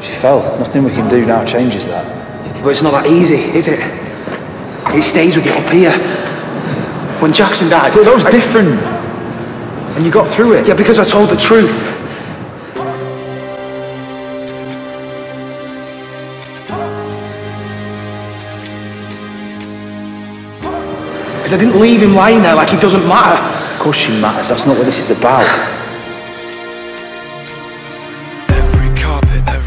She fell. Nothing we can do now changes that. But it's not that easy, is it? It stays with you up here. When Jackson died... But that was I- different. And you got through it. Yeah, because I told the truth. Because I didn't leave him lying there like he doesn't matter. Of course she matters. That's not what this is about.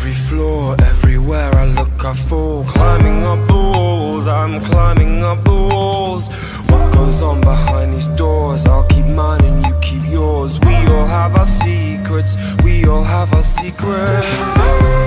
Every floor, everywhere I look I fall. Climbing up the walls, I'm climbing up the walls. What goes on behind these doors, I'll keep mine and you keep yours. We all have our secrets, we all have our secrets